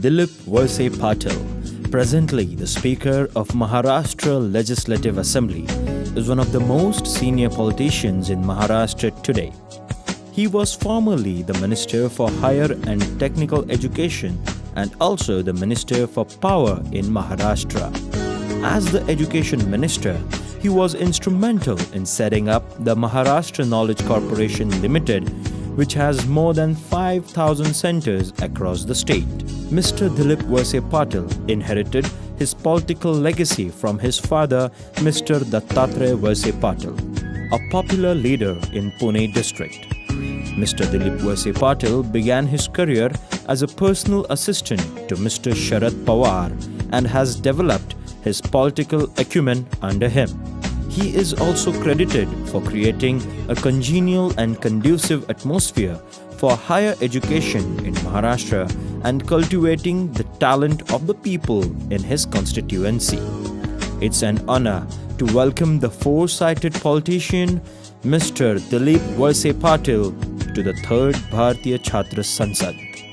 Dilip Walse Patil, presently the Speaker of Maharashtra Legislative Assembly, is one of the most senior politicians in Maharashtra today. He was formerly the Minister for Higher and Technical Education and also the Minister for Power in Maharashtra. As the Education Minister, he was instrumental in setting up the Maharashtra Knowledge Corporation Limited, which has more than 5,000 centers across the state. Mr. Dilip Walse Patil inherited his political legacy from his father, Mr. Dattatreya Walse Patil, a popular leader in Pune district. Mr. Dilip Walse Patil began his career as a personal assistant to Mr. Sharad Pawar and has developed his political acumen under him. He is also credited for creating a congenial and conducive atmosphere for higher education in Maharashtra and cultivating the talent of the people in his constituency. It's an honor to welcome the foresighted politician, Mr. Dilip Walse Patil, to the 3rd Bharatiya Chhatra Sansad.